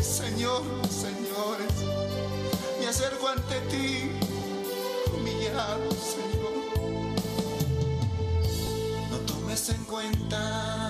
Señor, señores, me acerco ante ti, humillado, Señor. No tomes en cuenta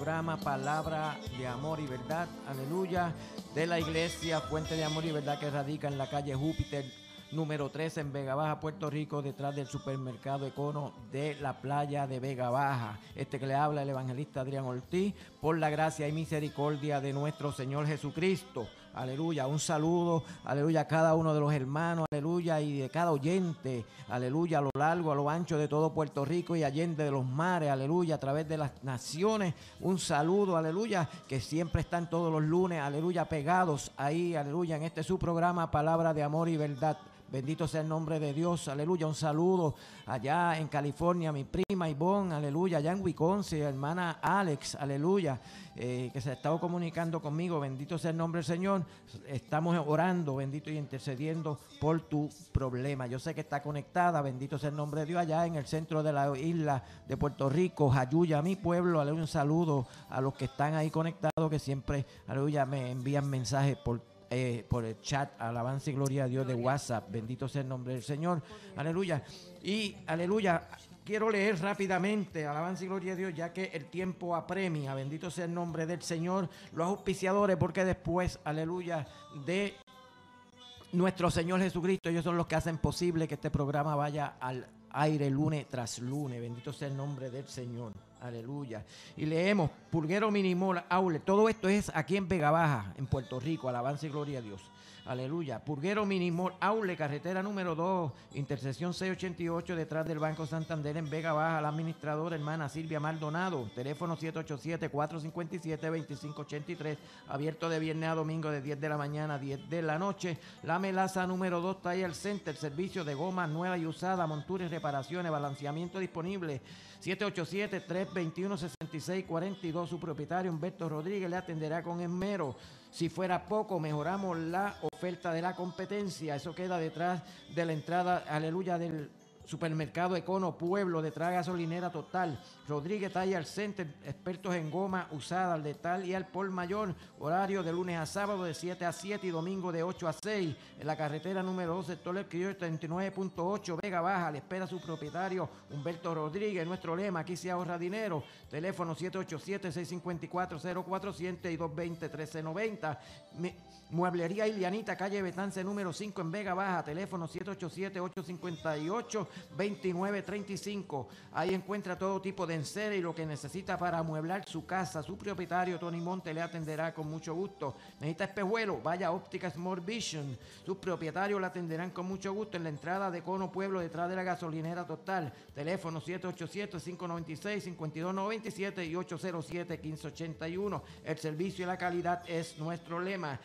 programa Palabra de Amor y Verdad, aleluya, de la iglesia Fuente de Amor y Verdad que radica en la calle Júpiter, número 13 en Vega Baja, Puerto Rico, detrás del supermercado Econo de la playa de Vega Baja. Este que le habla el evangelista Adrián Ortiz, por la gracia y misericordia de nuestro Señor Jesucristo. Aleluya, un saludo, aleluya, a cada uno de los hermanos, aleluya, y de cada oyente, aleluya, a lo largo, a lo ancho de todo Puerto Rico y allende de los mares, aleluya, a través de las naciones, un saludo, aleluya, que siempre están todos los lunes, aleluya, pegados ahí, aleluya, en este su programa, Palabra de Amor y Verdad. Bendito sea el nombre de Dios, aleluya. Un saludo allá en California, mi prima Ivonne, aleluya. Allá en Wisconsin, hermana Alex, aleluya, eh, que se ha estado comunicando conmigo. Bendito sea el nombre del Señor. Estamos orando, bendito y intercediendo por tu problema. Yo sé que está conectada, bendito sea el nombre de Dios, allá en el centro de la isla de Puerto Rico, Jayuya, mi pueblo. Un saludo a los que están ahí conectados, que siempre, aleluya, me envían mensajes por eh, por el chat, alabanza y gloria a Dios de WhatsApp. Bendito sea el nombre del Señor. Aleluya. Y aleluya. Quiero leer rápidamente, alabanza y gloria a Dios, ya que el tiempo apremia. Bendito sea el nombre del Señor. Los auspiciadores, porque después, aleluya, de nuestro Señor Jesucristo, ellos son los que hacen posible que este programa vaya al aire lunes tras lunes. Bendito sea el nombre del Señor. Aleluya. Y leemos Pulguero Minimol Aule. Todo esto es aquí en Vega Baja, en Puerto Rico. Alabanza y gloria a Dios. Aleluya. Purguero Minimol Aule, carretera número 2, intersección 688, detrás del Banco Santander en Vega Baja. La administradora hermana Silvia Maldonado. Teléfono 787-457-2583. Abierto de viernes a domingo de 10 de la mañana a 10 de la noche. La Melaza número 2, Tire Center. Servicio de goma nueva y usada, montura y reparaciones, balanceamiento disponible. 787-321-6642. Su propietario Humberto Rodríguez le atenderá con esmero. Si fuera poco, mejoramos la oferta de la competencia. Eso queda detrás de la entrada, aleluya, del supermercado Econo Pueblo, detrás de gasolinera total. Rodríguez Tire Center, expertos en goma usada al detal y al por mayor. Horario de lunes a sábado de 7 a 7 y domingo de 8 a 6. En la carretera número 2, sector El Criollo 39.8, Vega Baja. Le espera su propietario Humberto Rodríguez. Nuestro lema, aquí se ahorra dinero. Teléfono 787-654-0400 y 220-1390. Mi- Mueblería Ilianita, calle Betance número 5 en Vega Baja, teléfono 787-858-2935. Ahí encuentra todo tipo de enseres y lo que necesita para amueblar su casa. Su propietario Tony Monte le atenderá con mucho gusto. Necesita espejuelo, vaya a Óptica Smart Vision. Sus propietarios le atenderán con mucho gusto en la entrada de Cono Pueblo, detrás de la gasolinera total. Teléfono 787-596-5297 y 807-1581. El servicio y la calidad es nuestro lema.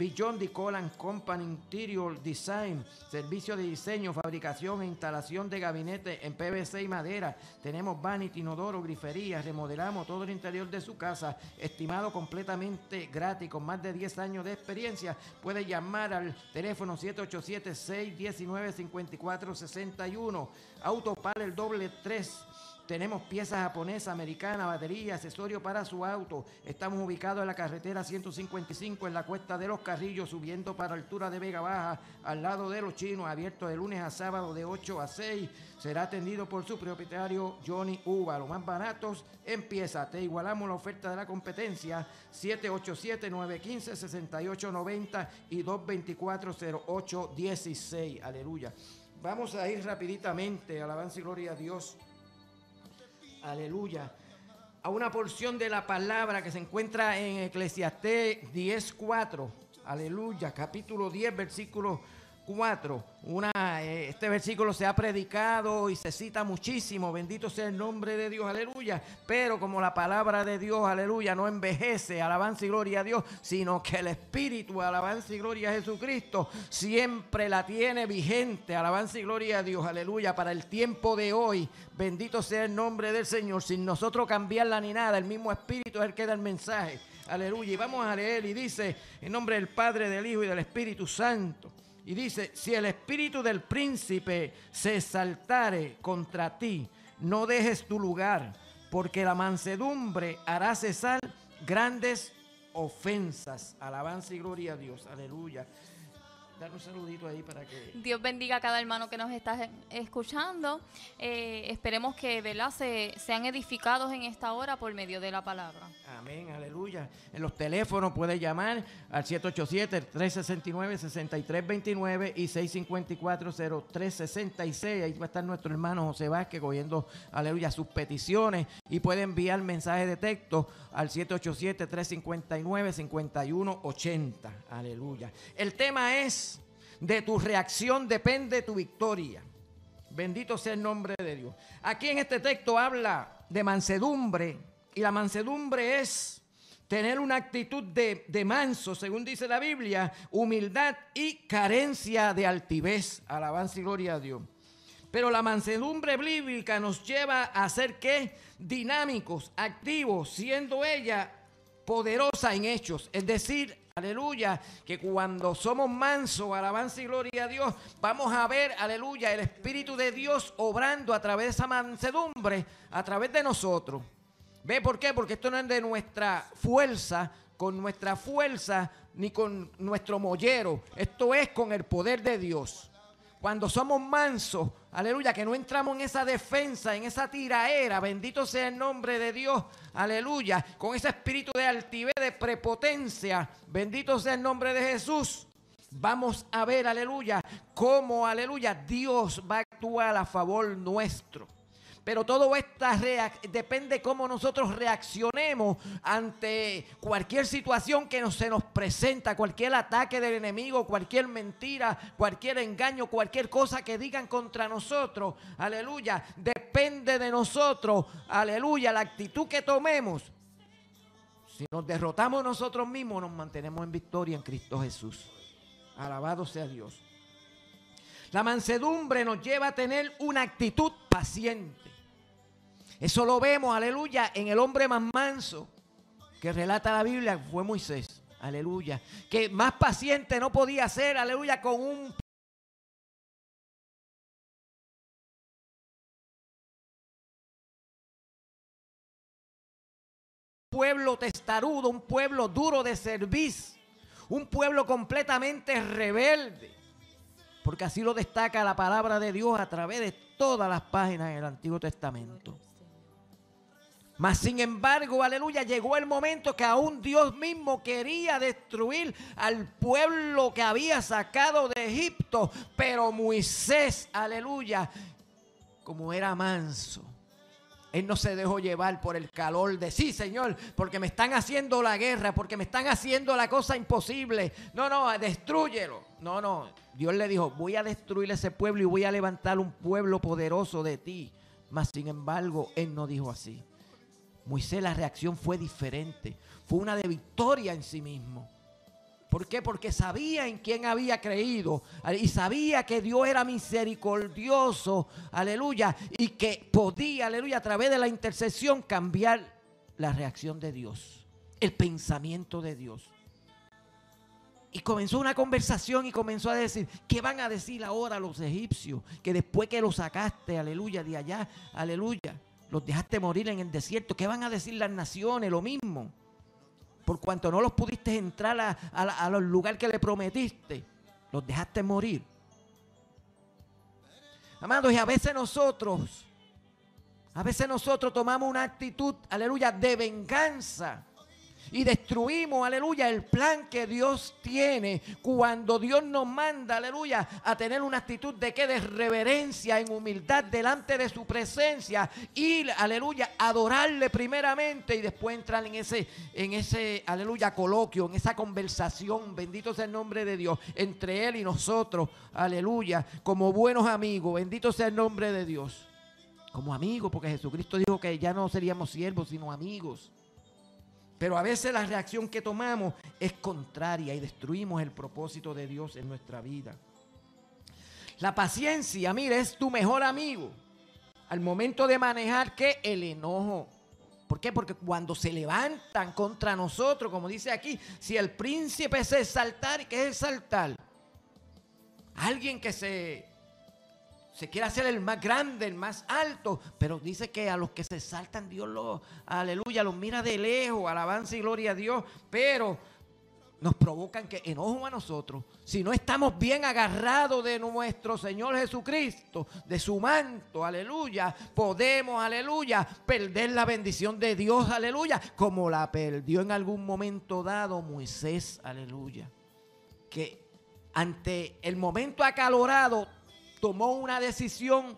Beyond the Colan Company Interior Design, servicio de diseño, fabricación e instalación de gabinete en PVC y madera. Tenemos vanity, inodoro, grifería, remodelamos todo el interior de su casa, estimado completamente gratis, con más de 10 años de experiencia. Puede llamar al teléfono 787-619-5461. Autopal el doble 3. Tenemos piezas japonesas, americanas, baterías, accesorios para su auto. Estamos ubicados en la carretera 155 en la cuesta de los Carrillos, subiendo para altura de Vega Baja, al lado de los chinos, abierto de lunes a sábado de 8 a 6. Será atendido por su propietario Johnny Uva. Los más baratos empieza. Te igualamos la oferta de la competencia 787-915-6890 y 224-0816. Aleluya. Vamos a ir rapiditamente, alabanza y gloria a Dios aleluya, a una porción de la palabra que se encuentra en Eclesiastés 10.4, aleluya, capítulo 10, versículo 4. Una, eh, este versículo se ha predicado y se cita muchísimo. Bendito sea el nombre de Dios, aleluya. Pero como la palabra de Dios, aleluya, no envejece, alabanza y gloria a Dios, sino que el Espíritu, alabanza y gloria a Jesucristo, siempre la tiene vigente, alabanza y gloria a Dios, aleluya, para el tiempo de hoy. Bendito sea el nombre del Señor, sin nosotros cambiarla ni nada. El mismo Espíritu es el que da el mensaje. Aleluya. Y vamos a leer y dice, en nombre del Padre, del Hijo y del Espíritu Santo. Y dice, si el espíritu del príncipe se exaltare contra ti, no dejes tu lugar, porque la mansedumbre hará cesar grandes ofensas. Alabanza y gloria a Dios. Aleluya. Dar un saludito ahí para que... Dios bendiga a cada hermano que nos está escuchando. Eh, esperemos que ¿verdad? Se, sean edificados en esta hora por medio de la palabra. Amén, aleluya. En los teléfonos puede llamar al 787-369-6329 y 654-0366. Ahí va a estar nuestro hermano José Vázquez cogiendo, aleluya, sus peticiones. Y puede enviar mensaje de texto al 787-359-5180. Aleluya. El tema es, de tu reacción depende tu victoria. Bendito sea el nombre de Dios. Aquí en este texto habla de mansedumbre y la mansedumbre es tener una actitud de, de, manso, según dice la Biblia, humildad y carencia de altivez. Alabanza y gloria a Dios. Pero la mansedumbre bíblica nos lleva a ser que dinámicos, activos, siendo ella poderosa en hechos. Es decir, aleluya, que cuando somos mansos, alabanza y gloria a Dios, vamos a ver, aleluya, el Espíritu de Dios obrando a través de esa mansedumbre, a través de nosotros. ¿Ve por qué? Porque esto no es de nuestra fuerza, con nuestra fuerza, ni con nuestro mollero. Esto es con el poder de Dios. Cuando somos mansos, aleluya, que no entramos en esa defensa, en esa tiraera, bendito sea el nombre de Dios, aleluya, con ese espíritu de altivez, de prepotencia, bendito sea el nombre de Jesús. Vamos a ver, aleluya, cómo, aleluya, Dios va a actuar a favor nuestro. Pero todo esto depende cómo nosotros reaccionemos ante cualquier situación que nos, se nos presenta, cualquier ataque del enemigo, cualquier mentira, cualquier engaño, cualquier cosa que digan contra nosotros. Aleluya. Depende de nosotros. Aleluya. La actitud que tomemos. Si nos derrotamos nosotros mismos, nos mantenemos en victoria en Cristo Jesús. Alabado sea Dios. La mansedumbre nos lleva a tener una actitud paciente. Eso lo vemos, aleluya, en el hombre más manso que relata la Biblia, fue Moisés, aleluya. Que más paciente no podía ser, aleluya, con un pueblo testarudo, un pueblo duro de servicio, un pueblo completamente rebelde. Porque así lo destaca la palabra de Dios a través de todas las páginas del Antiguo Testamento. Mas sin embargo, aleluya, llegó el momento que aún Dios mismo quería destruir al pueblo que había sacado de Egipto. Pero Moisés, aleluya, como era manso, él no se dejó llevar por el calor de sí, Señor, porque me están haciendo la guerra, porque me están haciendo la cosa imposible. No, no, destruyelo. No, no. Dios le dijo, voy a destruir ese pueblo y voy a levantar un pueblo poderoso de ti. Mas sin embargo, él no dijo así. Moisés la reacción fue diferente. Fue una de victoria en sí mismo. ¿Por qué? Porque sabía en quién había creído y sabía que Dios era misericordioso, aleluya, y que podía, aleluya, a través de la intercesión cambiar la reacción de Dios, el pensamiento de Dios. Y comenzó una conversación y comenzó a decir, ¿qué van a decir ahora los egipcios? Que después que los sacaste, aleluya, de allá, aleluya, los dejaste morir en el desierto. ¿Qué van a decir las naciones? Lo mismo por cuanto no los pudiste entrar a, a, lugares que le prometiste, los dejaste morir. Amados, y a veces nosotros, a veces nosotros tomamos una actitud, aleluya, de venganza. Y destruimos, aleluya, el plan que Dios tiene cuando Dios nos manda, aleluya, a tener una actitud de que de reverencia, en humildad delante de su presencia y, aleluya, adorarle primeramente y después entrar en ese, en ese, aleluya, coloquio, en esa conversación, bendito sea el nombre de Dios, entre Él y nosotros, aleluya, como buenos amigos, bendito sea el nombre de Dios. Como amigos, porque Jesucristo dijo que ya no seríamos siervos, sino amigos. Pero a veces la reacción que tomamos es contraria y destruimos el propósito de Dios en nuestra vida. La paciencia, mire, es tu mejor amigo. Al momento de manejar que el enojo. ¿Por qué? Porque cuando se levantan contra nosotros, como dice aquí, si el príncipe es exaltar, ¿qué es exaltar? Alguien que se se quiere hacer el más grande, el más alto, pero dice que a los que se exaltan Dios los, aleluya, los mira de lejos, alabanza y gloria a Dios, pero nos provocan que enojo a nosotros. Si no estamos bien agarrados de nuestro Señor Jesucristo, de su manto, aleluya, podemos, aleluya, perder la bendición de Dios, aleluya, como la perdió en algún momento dado Moisés, aleluya. Que ante el momento acalorado tomó una decisión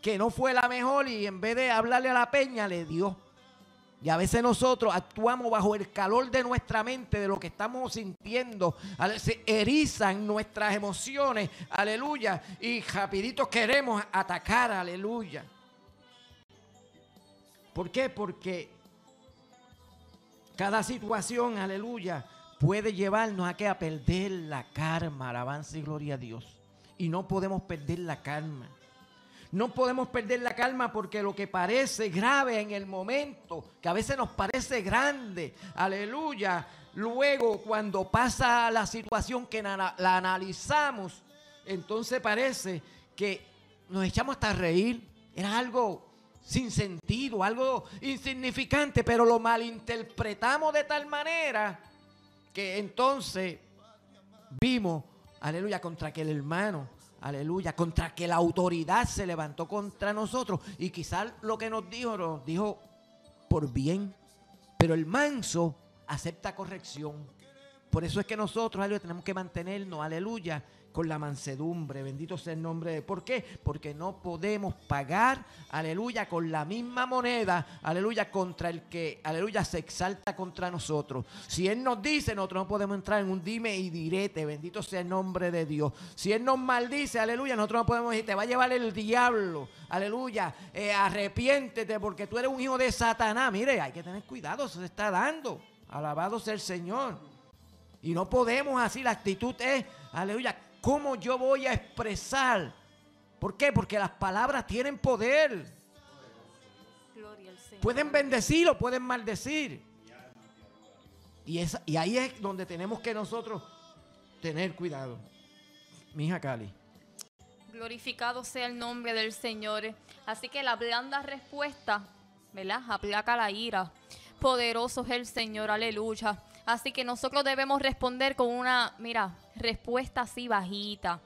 que no fue la mejor y en vez de hablarle a la peña le dio. Y a veces nosotros actuamos bajo el calor de nuestra mente, de lo que estamos sintiendo. Se erizan nuestras emociones, aleluya. Y rapidito queremos atacar, aleluya. ¿Por qué? Porque cada situación, aleluya, puede llevarnos a que a perder la karma, alabanza y gloria a Dios y no podemos perder la calma. No podemos perder la calma porque lo que parece grave en el momento, que a veces nos parece grande, aleluya, luego cuando pasa la situación que la analizamos, entonces parece que nos echamos hasta reír. Era algo sin sentido, algo insignificante, pero lo malinterpretamos de tal manera que entonces vimos aleluya, contra aquel hermano, aleluya, contra que la autoridad se levantó contra nosotros. Y quizás lo que nos dijo, nos dijo por bien. Pero el manso acepta corrección. Por eso es que nosotros, aleluya, tenemos que mantenernos, aleluya, con la mansedumbre. Bendito sea el nombre de. ¿Por qué? Porque no podemos pagar, aleluya, con la misma moneda, aleluya, contra el que, aleluya, se exalta contra nosotros. Si Él nos dice, nosotros no podemos entrar en un dime y direte. Bendito sea el nombre de Dios. Si Él nos maldice, aleluya, nosotros no podemos decir, te va a llevar el diablo, aleluya, eh, arrepiéntete porque tú eres un hijo de Satanás. Mire, hay que tener cuidado, se está dando. Alabado sea el Señor. Y no podemos así, la actitud es, aleluya, ¿Cómo yo voy a expresar? ¿Por qué? Porque las palabras tienen poder. Pueden bendecir o pueden maldecir. Y, y ahí es donde tenemos que nosotros tener cuidado. Mi hija Cali. Glorificado sea el nombre del Señor. Así que la blanda respuesta, ¿verdad? Aplaca la ira. Poderoso es el Señor, aleluya. Así que nosotros debemos responder con una, mira, respuesta así bajita,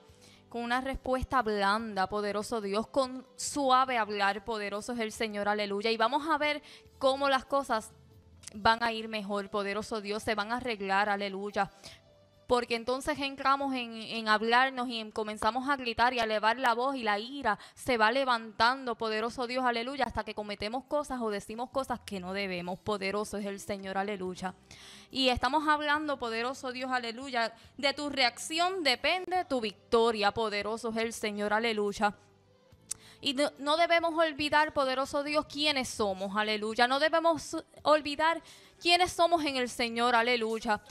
con una respuesta blanda, poderoso Dios, con suave hablar, poderoso es el Señor, aleluya. Y vamos a ver cómo las cosas van a ir mejor, poderoso Dios, se van a arreglar, aleluya porque entonces entramos en, hablarnos y comenzamos a gritar y a elevar la voz y la ira se va levantando, poderoso Dios, aleluya, hasta que cometemos cosas o decimos cosas que no debemos, poderoso es el Señor, aleluya. Y estamos hablando, poderoso Dios, aleluya, de tu reacción depende tu victoria, poderoso es el Señor, aleluya. Y no, no, debemos olvidar, poderoso Dios, quiénes somos, aleluya. No debemos olvidar quiénes somos en el Señor, aleluya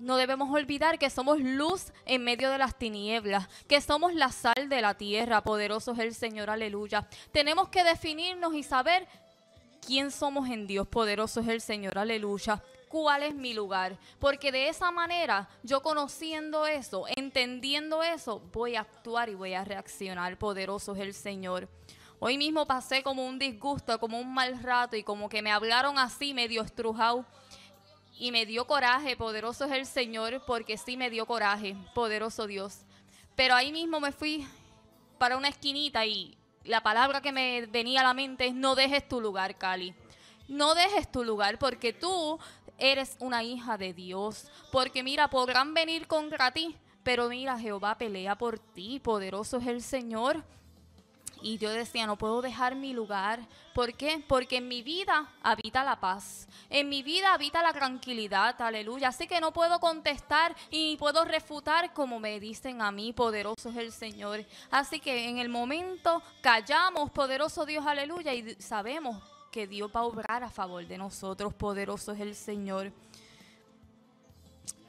no debemos olvidar que somos luz en medio de las tinieblas, que somos la sal de la tierra, poderoso es el Señor, aleluya. Tenemos que definirnos y saber quién somos en Dios, poderoso es el Señor, aleluya. ¿Cuál es mi lugar? Porque de esa manera, yo conociendo eso, entendiendo eso, voy a actuar y voy a reaccionar, poderoso es el Señor. Hoy mismo pasé como un disgusto, como un mal rato y como que me hablaron así medio estrujado y me dio coraje, poderoso es el Señor, porque sí me dio coraje, poderoso Dios. Pero ahí mismo me fui para una esquinita y la palabra que me venía a la mente es no dejes tu lugar, Cali. No dejes tu lugar porque tú eres una hija de Dios. Porque mira, podrán venir contra ti, pero mira, Jehová pelea por ti, poderoso es el Señor. Y yo decía, no puedo dejar mi lugar. ¿Por qué? Porque en mi vida habita la paz. En mi vida habita la tranquilidad. Aleluya. Así que no puedo contestar y puedo refutar como me dicen a mí, poderoso es el Señor. Así que en el momento callamos, poderoso Dios, aleluya, y sabemos que Dios va a obrar a favor de nosotros, poderoso es el Señor.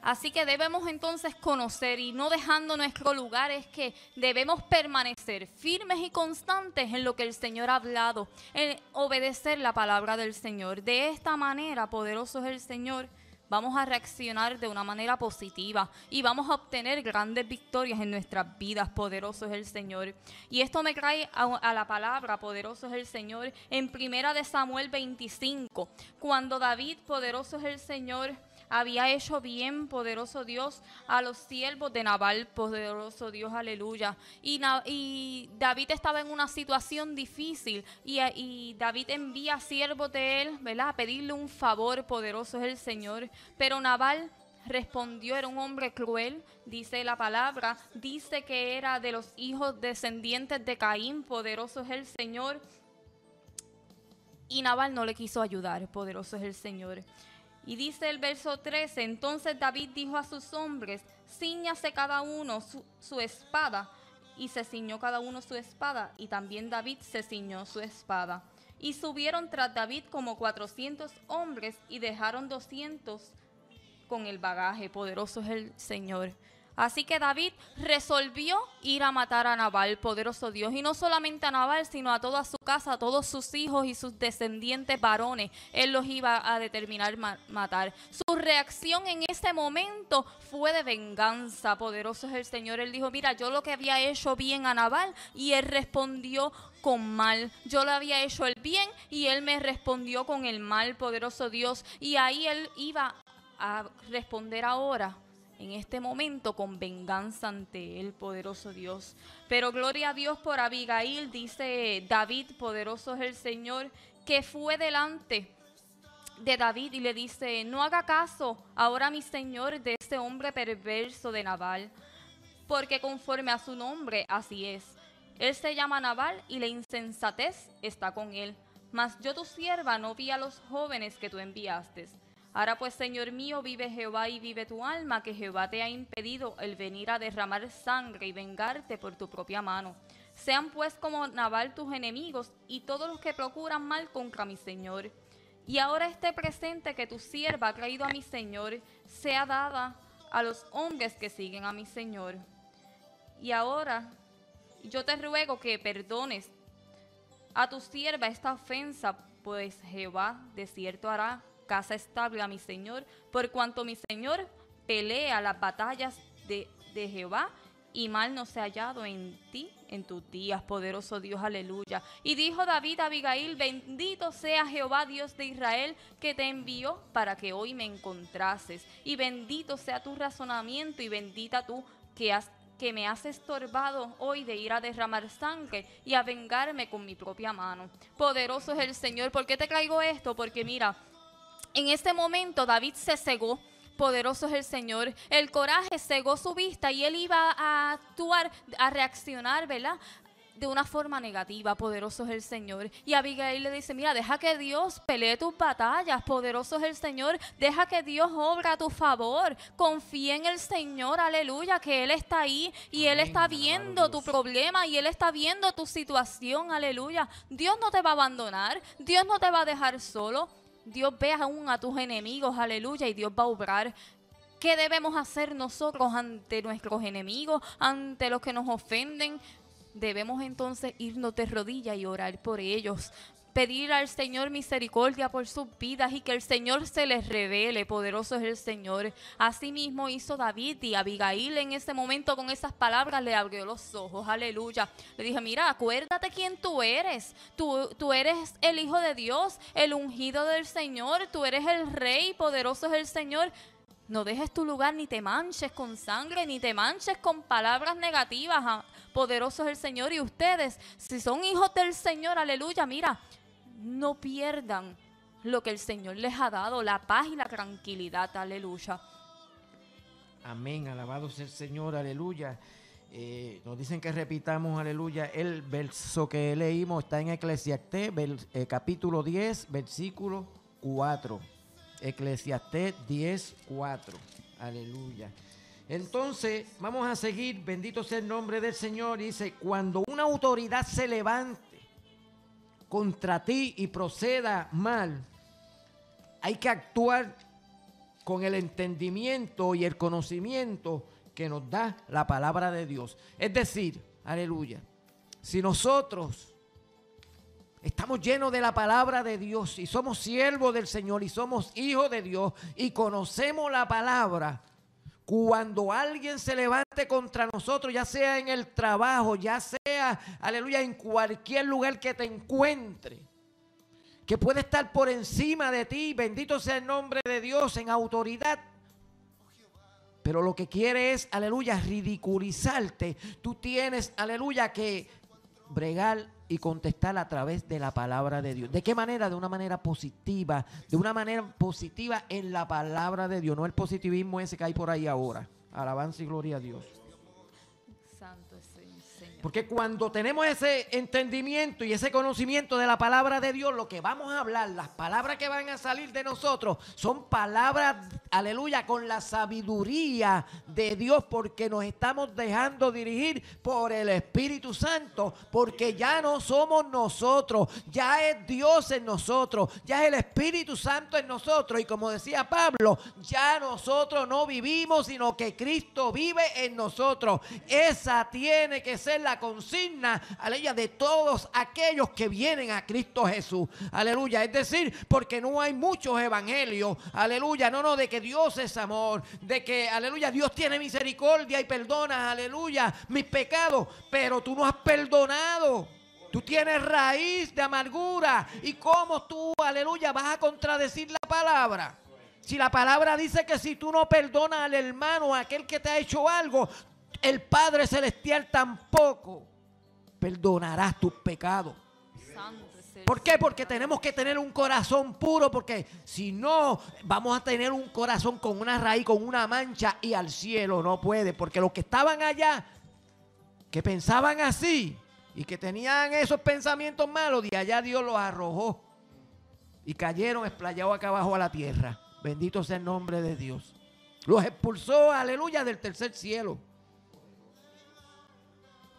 Así que debemos entonces conocer y no dejando nuestro lugar es que debemos permanecer firmes y constantes en lo que el Señor ha hablado, en obedecer la palabra del Señor. De esta manera, poderoso es el Señor, vamos a reaccionar de una manera positiva y vamos a obtener grandes victorias en nuestras vidas, poderoso es el Señor. Y esto me trae a, a la palabra, poderoso es el Señor, en primera de Samuel 25, cuando David, poderoso es el Señor, había hecho bien, poderoso Dios, a los siervos de Nabal, poderoso Dios, aleluya. Y, David estaba en una situación difícil y, y David envía siervos de él, ¿verdad? A pedirle un favor, poderoso es el Señor. Pero Nabal respondió, era un hombre cruel, dice la palabra, dice que era de los hijos descendientes de Caín, poderoso es el Señor. Y Nabal no le quiso ayudar, poderoso es el Señor. Y dice el verso 13, entonces David dijo a sus hombres, ciñase cada uno su, su espada. Y se ciñó cada uno su espada, y también David se ciñó su espada. Y subieron tras David como 400 hombres y dejaron 200 con el bagaje. Poderoso es el Señor. Así que David resolvió ir a matar a Nabal, poderoso Dios. Y no solamente a Nabal, sino a toda su casa, a todos sus hijos y sus descendientes varones. Él los iba a determinar ma- matar. Su reacción en ese momento fue de venganza, poderoso es el Señor. Él dijo, mira, yo lo que había hecho bien a Nabal y él respondió con mal. Yo le había hecho el bien y él me respondió con el mal, poderoso Dios. Y ahí él iba a responder ahora en este momento con venganza ante el poderoso Dios. Pero gloria a Dios por Abigail, dice David, poderoso es el Señor, que fue delante de David y le dice, no haga caso ahora mi Señor de ese hombre perverso de Nabal, porque conforme a su nombre así es. Él se llama Nabal y la insensatez está con él. Mas yo tu sierva no vi a los jóvenes que tú enviaste. Ahora pues, Señor mío, vive Jehová y vive tu alma, que Jehová te ha impedido el venir a derramar sangre y vengarte por tu propia mano. Sean pues como Nabal tus enemigos y todos los que procuran mal contra mi Señor. Y ahora este presente que tu sierva ha traído a mi Señor sea dada a los hombres que siguen a mi Señor. Y ahora yo te ruego que perdones a tu sierva esta ofensa, pues Jehová de cierto hará casa estable a mi Señor, por cuanto mi Señor pelea las batallas de, de Jehová y mal no se ha hallado en ti en tus días, poderoso Dios, aleluya. Y dijo David a Abigail, bendito sea Jehová Dios de Israel, que te envió para que hoy me encontrases. Y bendito sea tu razonamiento y bendita tú que has que me has estorbado hoy de ir a derramar sangre y a vengarme con mi propia mano. Poderoso es el Señor. ¿Por qué te traigo esto? Porque mira, en ese momento David se cegó. Poderoso es el Señor. El coraje cegó su vista y él iba a actuar, a reaccionar, ¿verdad? De una forma negativa, poderoso es el Señor. Y Abigail le dice, mira, deja que Dios pelee tus batallas, poderoso es el Señor. Deja que Dios obra a tu favor. Confía en el Señor, aleluya, que Él está ahí y Él está viendo tu problema y Él está viendo tu situación, aleluya. Dios no te va a abandonar, Dios no te va a dejar solo. Dios ve aún a tus enemigos, aleluya, y Dios va a obrar. ¿Qué debemos hacer nosotros ante nuestros enemigos, ante los que nos ofenden? Debemos entonces irnos de rodillas y orar por ellos. Pedir al Señor misericordia por sus vidas y que el Señor se les revele. Poderoso es el Señor. Asimismo hizo David y Abigail en ese momento con esas palabras le abrió los ojos. Aleluya. Le dije, mira, acuérdate quién tú eres. Tú, tú eres el Hijo de Dios, el ungido del Señor. Tú eres el Rey. Poderoso es el Señor. No dejes tu lugar ni te manches con sangre, ni te manches con palabras negativas. ah. Poderoso es el Señor. Y ustedes, si son hijos del Señor, aleluya, mira, no pierdan lo que el Señor les ha dado, la paz y la tranquilidad. Aleluya. Amén, alabado sea el Señor, aleluya. Eh, nos dicen que repitamos, aleluya, el verso que leímos está en Eclesiastés, eh, capítulo 10, versículo 4. Eclesiastés 10, 4. Aleluya. Entonces, vamos a seguir, bendito sea el nombre del Señor. Dice, cuando una autoridad se levante contra ti y proceda mal, hay que actuar con el entendimiento y el conocimiento que nos da la palabra de Dios. Es decir, aleluya, si nosotros estamos llenos de la palabra de Dios y somos siervos del Señor y somos hijos de Dios y conocemos la palabra, cuando alguien se levante contra nosotros, ya sea en el trabajo, ya sea, aleluya, en cualquier lugar que te encuentre, que puede estar por encima de ti, bendito sea el nombre de Dios en autoridad. Pero lo que quiere es, aleluya, ridiculizarte. Tú tienes, aleluya, que bregar y contestar a través de la palabra de Dios. ¿De qué manera? De una manera positiva, de una manera positiva en la palabra de Dios, no el positivismo ese que hay por ahí ahora. Alabanza y gloria a Dios. Porque cuando tenemos ese entendimiento y ese conocimiento de la palabra de Dios, lo que vamos a hablar, las palabras que van a salir de nosotros, son palabras, aleluya, con la sabiduría de Dios, porque nos estamos dejando dirigir por el Espíritu Santo, porque ya no somos nosotros, ya es Dios en nosotros, ya es el Espíritu Santo en nosotros. Y como decía Pablo, ya nosotros no vivimos, sino que Cristo vive en nosotros. Esa tiene que ser la consigna, aleluya, de todos aquellos que vienen a Cristo Jesús. Aleluya. Es decir, porque no hay muchos evangelios. Aleluya. No, no, de que Dios es amor. De que, aleluya, Dios tiene misericordia y perdona, aleluya, mis pecados. Pero tú no has perdonado. Tú tienes raíz de amargura. ¿Y cómo tú, aleluya, vas a contradecir la palabra? Si la palabra dice que si tú no perdonas al hermano, aquel que te ha hecho algo, el Padre Celestial tampoco perdonarás tus pecados. ¿Por qué? Porque tenemos que tener un corazón puro, porque si no, vamos a tener un corazón con una raíz, con una mancha y al cielo no puede, porque los que estaban allá, que pensaban así y que tenían esos pensamientos malos, de allá Dios los arrojó y cayeron esplayados acá abajo a la tierra. Bendito sea el nombre de Dios. Los expulsó, aleluya, del tercer cielo.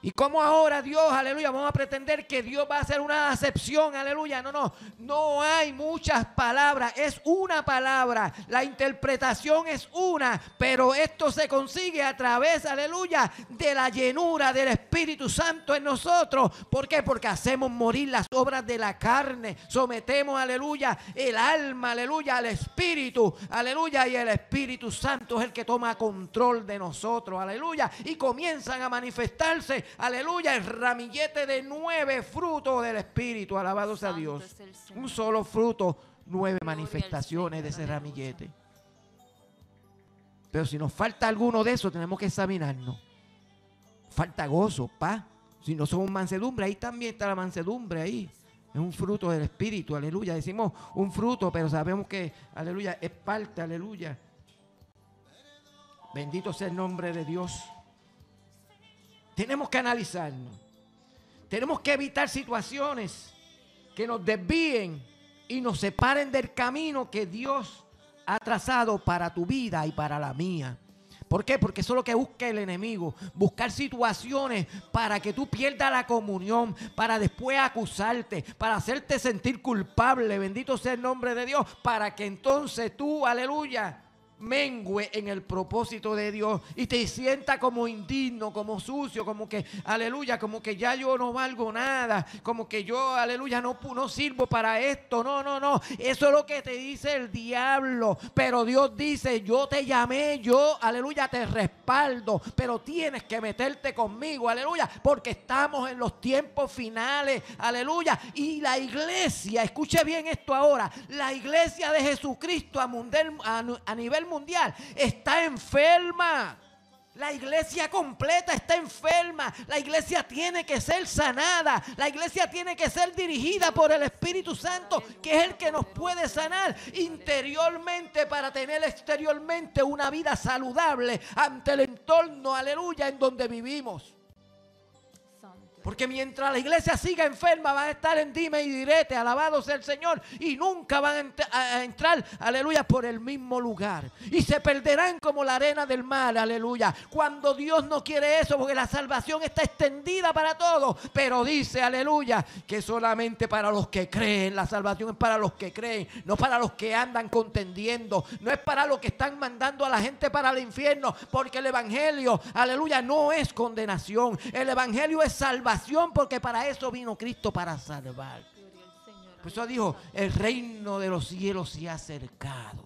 Y como ahora Dios, aleluya, vamos a pretender que Dios va a hacer una acepción, aleluya. No, no, no hay muchas palabras, es una palabra. La interpretación es una, pero esto se consigue a través, aleluya, de la llenura del Espíritu Santo en nosotros. ¿Por qué? Porque hacemos morir las obras de la carne, sometemos, aleluya, el alma, aleluya, al Espíritu, aleluya, y el Espíritu Santo es el que toma control de nosotros, aleluya, y comienzan a manifestarse aleluya, el ramillete de nueve frutos del Espíritu, alabado sea Santo Dios. Un solo fruto, nueve Gloria manifestaciones de ese ramillete. Pero si nos falta alguno de esos, tenemos que examinarnos. Falta gozo, paz. Si no somos mansedumbre, ahí también está la mansedumbre, ahí. Es un fruto del Espíritu, aleluya. Decimos un fruto, pero sabemos que, aleluya, es parte, aleluya. Bendito sea el nombre de Dios. Tenemos que analizarnos. Tenemos que evitar situaciones que nos desvíen y nos separen del camino que Dios ha trazado para tu vida y para la mía. ¿Por qué? Porque eso es lo que busca el enemigo. Buscar situaciones para que tú pierdas la comunión, para después acusarte, para hacerte sentir culpable. Bendito sea el nombre de Dios. Para que entonces tú, aleluya, mengue en el propósito de Dios y te sienta como indigno, como sucio, como que, aleluya, como que ya yo no valgo nada, como que yo, aleluya, no, no sirvo para esto. No, no, no. Eso es lo que te dice el diablo. Pero Dios dice, yo te llamé, yo, aleluya, te respaldo, pero tienes que meterte conmigo, aleluya, porque estamos en los tiempos finales, aleluya. Y la iglesia, escuche bien esto ahora, la iglesia de Jesucristo a, a a nivel mundial está enferma. La iglesia completa está enferma. La iglesia tiene que ser sanada. La iglesia tiene que ser dirigida por el Espíritu Santo, que es el que nos puede sanar interiormente para tener exteriormente una vida saludable ante el entorno, aleluya, en donde vivimos. Porque mientras la iglesia siga enferma, van a estar en dime y direte, alabado sea el Señor, y nunca van a entrar, aleluya, por el mismo lugar. Y se perderán como la arena del mar, aleluya. Cuando Dios no quiere eso, porque la salvación está extendida para todos, pero dice, aleluya, que solamente para los que creen, la salvación es para los que creen, no para los que andan contendiendo, no es para los que están mandando a la gente para el infierno, porque el Evangelio, aleluya, no es condenación, el Evangelio es salvación, porque para eso vino Cristo, para salvar. Por eso dijo, el reino de los cielos se ha acercado.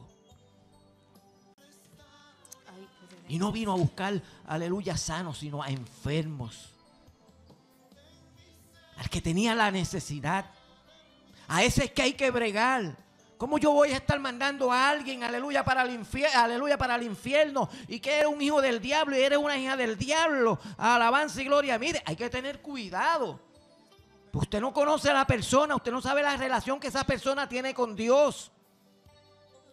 Y no vino a buscar, aleluya, sanos, sino a enfermos. Al que tenía la necesidad. A ese es que hay que bregar. ¿Cómo yo voy a estar mandando a alguien, aleluya, para el infierno, aleluya, para el infierno? Y que eres un hijo del diablo y eres una hija del diablo. Alabanza y gloria. Mire, hay que tener cuidado. Usted no conoce a la persona, usted no sabe la relación que esa persona tiene con Dios.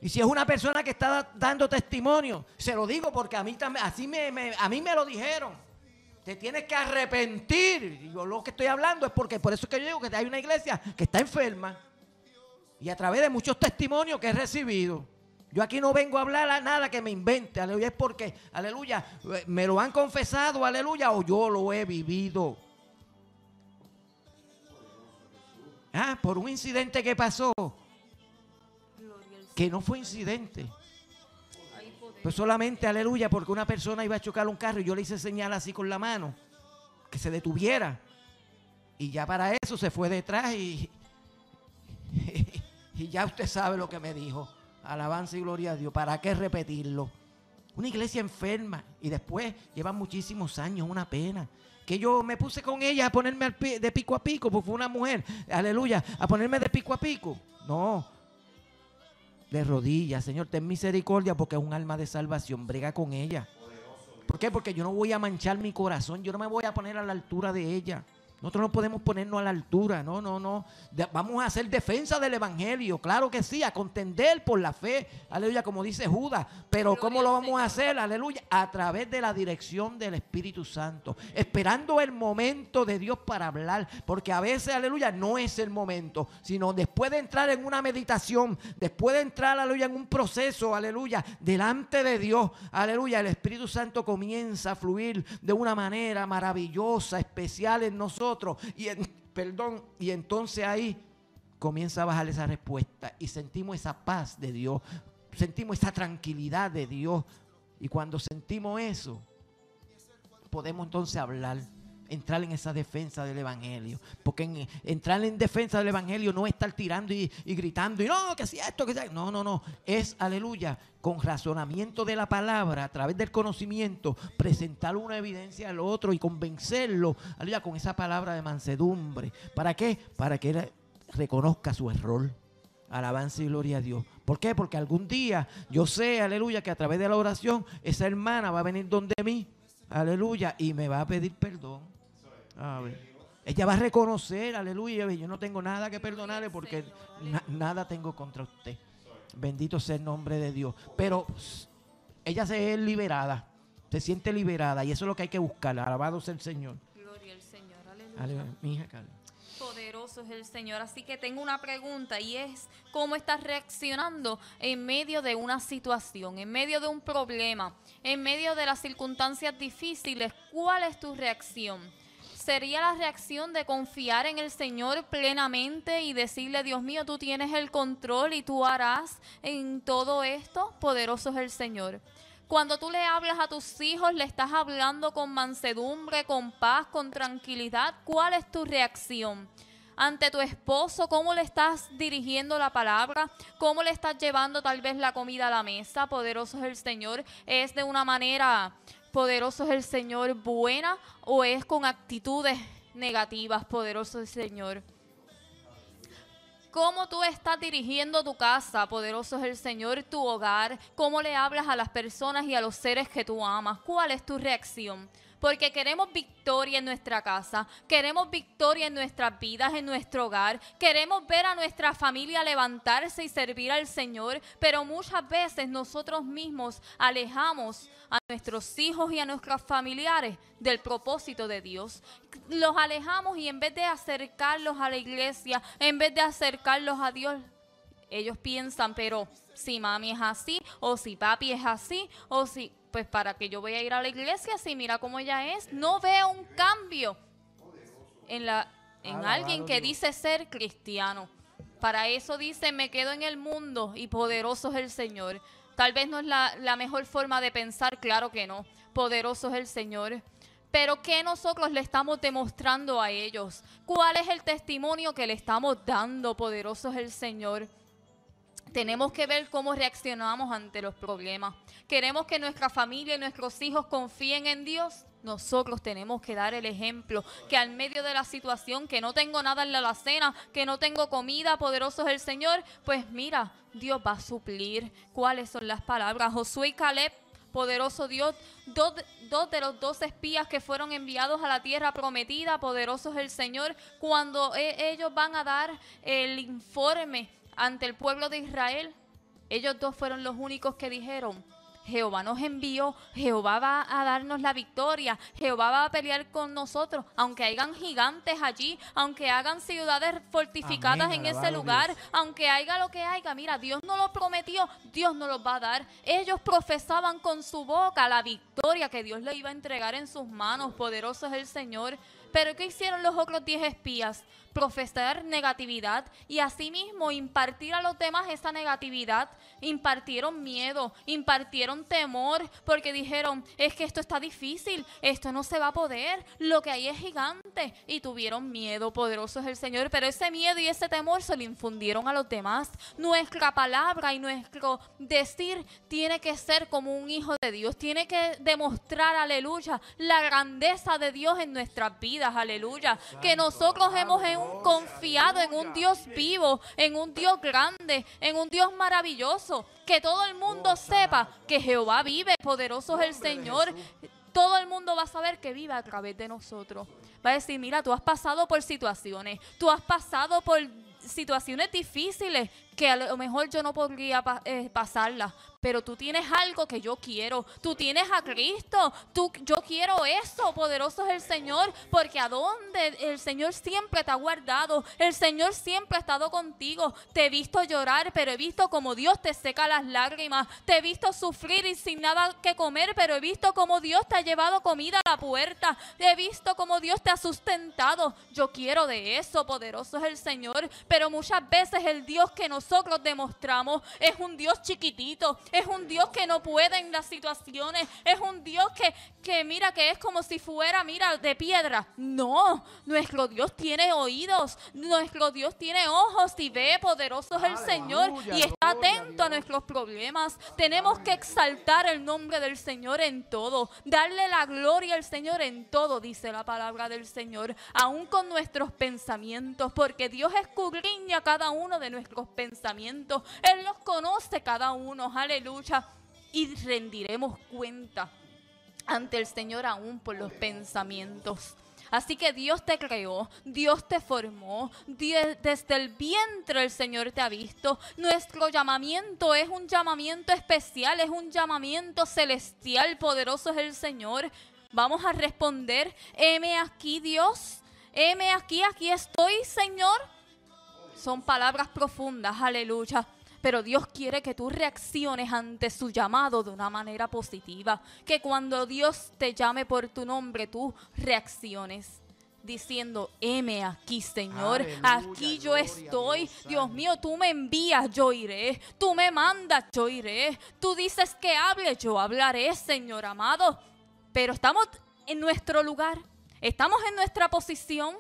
Y si es una persona que está da- dando testimonio, se lo digo porque a mí también, así me, me- a mí me lo dijeron. Te tienes que arrepentir. Y yo lo que estoy hablando es porque por eso es que yo digo que hay una iglesia que está enferma. Y a través de muchos testimonios que he recibido. Yo aquí no vengo a hablar a nada que me invente, aleluya, es porque, aleluya, me lo han confesado, aleluya, o yo lo he vivido. Ah, por un incidente que pasó, que no fue incidente. Pues solamente, aleluya, porque una persona iba a chocar un carro y yo le hice señal así con la mano, que se detuviera. Y ya para eso se fue detrás y, y ya usted sabe lo que me dijo. Alabanza y gloria a Dios. ¿Para qué repetirlo? Una iglesia enferma y después llevan muchísimos años, una pena. Que yo me puse con ella a ponerme de pico a pico, porque fue una mujer, aleluya, a ponerme de pico a pico. No, de rodillas, Señor, ten misericordia porque es un alma de salvación, brega con ella. ¿Por qué? Porque yo no voy a manchar mi corazón, yo no me voy a poner a la altura de ella. Nosotros no podemos ponernos a la altura, no, no, no. De- vamos a hacer defensa del Evangelio, claro que sí, a contender por la fe, aleluya, como dice Judas. Pero Gloria ¿cómo lo vamos a hacer? Aleluya, a través de la dirección del Espíritu Santo, esperando el momento de Dios para hablar, porque a veces, aleluya, no es el momento, sino después de entrar en una meditación, después de entrar, aleluya, en un proceso, aleluya, delante de Dios, aleluya, el Espíritu Santo comienza a fluir de una manera maravillosa, especial en nosotros, y perdón, y entonces ahí comienza a bajar esa respuesta. Y sentimos esa paz de Dios, sentimos esa tranquilidad de Dios. Y cuando sentimos eso, podemos entonces hablar, entrar en esa defensa del Evangelio. Porque en- entrar en defensa del Evangelio no es estar tirando y, gritando y no, que si esto, que si No, no, no. Es, aleluya, con razonamiento de la palabra, a través del conocimiento, presentar una evidencia al otro y convencerlo, aleluya, con esa palabra de mansedumbre. ¿Para qué? Para que él reconozca su error. Alabanza y gloria a Dios. ¿Por qué? Porque algún día yo sé, aleluya, que a través de la oración esa hermana va a venir donde mí, aleluya, y me va a pedir perdón. A ver. Ella va a reconocer, aleluya, yo no tengo nada que perdonarle porque na- nada tengo contra usted. Bendito sea el nombre de Dios. Pero ella se es liberada, se siente liberada y eso es lo que hay que buscar. Alabado sea el Señor. Gloria al Señor. Aleluya. Aleluya. Mi hija Carla. Poderoso es el Señor. Así que tengo una pregunta y es cómo estás reaccionando en medio de una situación, en medio de un problema, en medio de las circunstancias difíciles. ¿Cuál es tu reacción? ¿Sería la reacción de confiar en el Señor plenamente y decirle, Dios mío, tú tienes el control y tú harás en todo esto? Poderoso es el Señor. Cuando tú le hablas a tus hijos, le estás hablando con mansedumbre, con paz, con tranquilidad. ¿Cuál es tu reacción? Ante tu esposo, ¿cómo le estás dirigiendo la palabra? ¿Cómo le estás llevando tal vez la comida a la mesa? Poderoso es el Señor. ¿Es de una manera, poderoso es el Señor, buena o es con actitudes negativas? Poderoso es el Señor. cómo tú estás dirigiendo tu casa, poderoso es el Señor, tu hogar, cómo le hablas a las personas y a los seres que tú amas, cuál es tu reacción. Porque queremos victoria en nuestra casa, queremos victoria en nuestras vidas, en nuestro hogar, queremos ver a nuestra familia levantarse y servir al Señor, pero muchas veces nosotros mismos alejamos a nuestros hijos y a nuestros familiares del propósito de Dios. Los alejamos y en vez de acercarlos a la iglesia, en vez de acercarlos a Dios, ellos piensan, pero si mami es así, o si papi es así, o si, pues para que yo voy a ir a la iglesia, si mira cómo ella es, no veo un cambio en, la, en Alabado alguien que Dios. dice ser cristiano. Para eso dice, me quedo en el mundo y poderoso es el Señor. Tal vez no es la, la mejor forma de pensar, claro que no. Poderoso es el Señor. Pero ¿qué nosotros le estamos demostrando a ellos? ¿Cuál es el testimonio que le estamos dando? Poderoso es el Señor. Tenemos que ver cómo reaccionamos ante los problemas. Queremos que nuestra familia y nuestros hijos confíen en Dios. Nosotros tenemos que dar el ejemplo que al medio de la situación, que no tengo nada en la alacena, que no tengo comida, poderoso es el Señor, pues mira, Dios va a suplir. ¿Cuáles son las palabras? Josué y Caleb, poderoso Dios, dos, de los dos espías que fueron enviados a la tierra prometida, poderoso es el Señor, cuando e- ellos van a dar el informe ante el pueblo de Israel, ellos dos fueron los únicos que dijeron, Jehová nos envió, Jehová va a darnos la victoria, Jehová va a pelear con nosotros, aunque hayan gigantes allí, aunque hagan ciudades fortificadas Amén, en ese lugar, Dios. aunque haya lo que haya, mira, Dios no lo prometió, Dios no los va a dar. Ellos profesaban con su boca la victoria que Dios le iba a entregar en sus manos, poderoso es el Señor. Pero ¿qué hicieron los otros diez espías? Profesar negatividad y asimismo impartir a los demás esa negatividad. Impartieron miedo, impartieron temor, porque dijeron, es que esto está difícil, esto no se va a poder, lo que hay es gigante. Y tuvieron miedo, poderoso es el Señor, pero ese miedo y ese temor se lo infundieron a los demás. Nuestra palabra y nuestro decir tiene que ser como un hijo de Dios, tiene que demostrar, aleluya, la grandeza de Dios en nuestras vidas, aleluya. Que nosotros hemos en confiado en un Dios vivo, en un Dios grande, en un Dios maravilloso. Que todo el mundo sepa que Jehová vive, poderoso es el Señor. Todo el mundo va a saber que vive a través de nosotros. Va a decir, mira, tú has pasado por situaciones, tú has pasado por situaciones difíciles que a lo mejor yo no podría eh, pasarlas, pero tú tienes algo que yo quiero, tú tienes a Cristo, tú, yo quiero eso, poderoso es el Señor, porque a donde el Señor siempre te ha guardado, el Señor siempre ha estado contigo, te he visto llorar, pero he visto como Dios te seca las lágrimas, te he visto sufrir y sin nada que comer, pero he visto como Dios te ha llevado comida a la puerta, he visto como Dios te ha sustentado, yo quiero de eso, poderoso es el Señor, pero muchas veces el Dios que nosotros demostramos es un Dios chiquitito, es un Dios que no puede en las situaciones, es un Dios que, que mira que es como si fuera, mira, de piedra. No, nuestro Dios tiene oídos, nuestro Dios tiene ojos y ve, poderoso es el Señor y está a atento a Dios. nuestros problemas. Tenemos que exaltar el nombre del Señor en todo, darle la gloria al Señor en todo, dice la palabra del Señor, aún con nuestros pensamientos, porque Dios escudriña cada uno de nuestros pensamientos. Él los conoce cada uno, aleluya, y rendiremos cuenta ante el Señor aún por los pensamientos. Así que Dios te creó, Dios te formó, desde el vientre el Señor te ha visto. Nuestro llamamiento es un llamamiento especial, es un llamamiento celestial, poderoso es el Señor. Vamos a responder, heme aquí Dios, heme aquí, aquí estoy Señor. Son palabras profundas, aleluya. Pero Dios quiere que tú reacciones ante su llamado de una manera positiva. Que cuando Dios te llame por tu nombre, tú reacciones. Diciendo, heme aquí, Señor. Aleluya, aquí yo estoy. Dios, Dios mío, tú me envías, yo iré. Tú me mandas, yo iré. Tú dices que hable, yo hablaré, Señor amado. Pero estamos en nuestro lugar. Estamos en nuestra posición.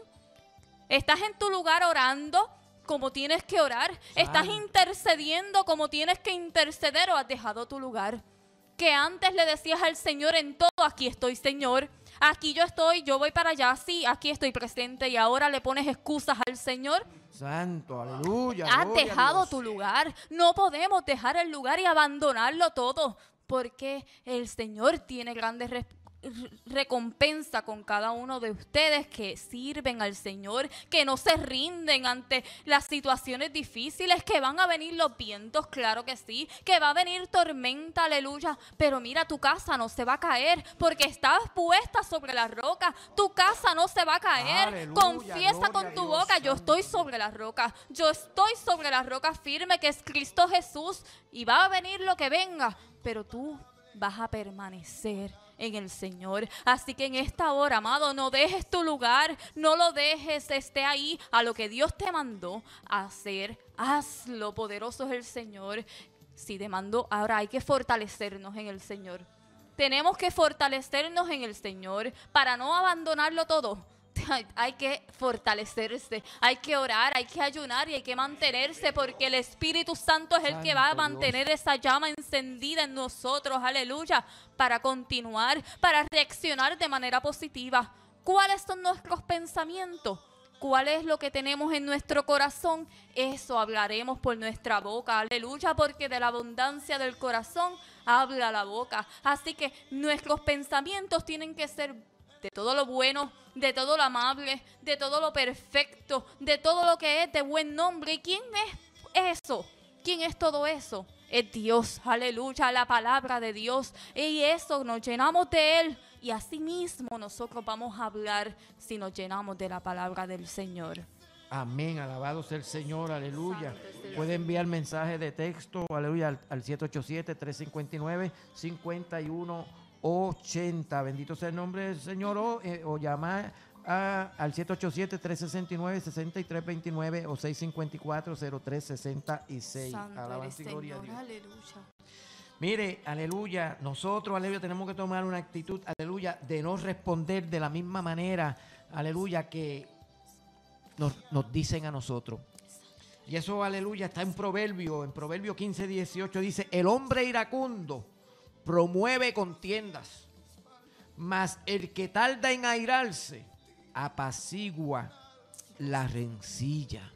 Estás en tu lugar orando como tienes que orar. Estás intercediendo como tienes que interceder o has dejado tu lugar. Que antes le decías al Señor en todo, aquí estoy Señor. Aquí yo estoy, yo voy para allá, sí, aquí estoy presente y ahora le pones excusas al Señor. Santo, aleluya. Has gloria dejado Dios. tu lugar. No podemos dejar el lugar y abandonarlo todo, porque el Señor tiene grandes res- recompensa con cada uno de ustedes que sirven al Señor, que no se rinden ante las situaciones difíciles, que van a venir los vientos, claro que sí, que va a venir tormenta, aleluya, pero mira, tu casa no se va a caer porque estás puesta sobre la roca, tu casa no se va a caer, Aleluya, confiesa con tu boca, yo estoy sobre la roca, yo estoy sobre la roca firme que es Cristo Jesús y va a venir lo que venga, pero tú vas a permanecer en el Señor. Así que en esta hora, amado, no dejes tu lugar, no lo dejes, esté ahí a lo que Dios te mandó a hacer. Hazlo, poderoso es el Señor. Si te mandó, ahora hay que fortalecernos en el Señor. Tenemos que fortalecernos en el Señor para no abandonarlo todo. Hay, que fortalecerse, hay que orar, hay que ayunar y hay que mantenerse porque el Espíritu Santo es el que va a mantener esa llama encendida en nosotros, aleluya, para continuar, para reaccionar de manera positiva. ¿Cuáles son nuestros pensamientos? ¿Cuál es lo que tenemos en nuestro corazón? Eso hablaremos por nuestra boca, aleluya, porque de la abundancia del corazón habla la boca. Así que nuestros pensamientos tienen que ser de todo lo bueno, de todo lo amable, de todo lo perfecto, de todo lo que es de buen nombre. ¿Y quién es eso? ¿Quién es todo eso? Es Dios, aleluya, la palabra de Dios. Y eso nos llenamos de Él. Y así mismo nosotros vamos a hablar si nos llenamos de la palabra del Señor. Amén, alabado sea el Señor, aleluya. Puede enviar mensaje de texto, aleluya, al, al 787-359-5180. Bendito sea el nombre del Señor. O, eh, o llamar a- al 787-369-6329 o 654-0366. Santo Alabanza y gloria a Dios. aleluya. Mire, aleluya, nosotros, aleluya, tenemos que tomar una actitud, aleluya, de no responder de la misma manera, aleluya, que nos, nos dicen a nosotros. Y eso, aleluya, está en Proverbio, en Proverbio 15, 18, dice, el hombre iracundo promueve contiendas, mas el que tarda en airarse apacigua la rencilla.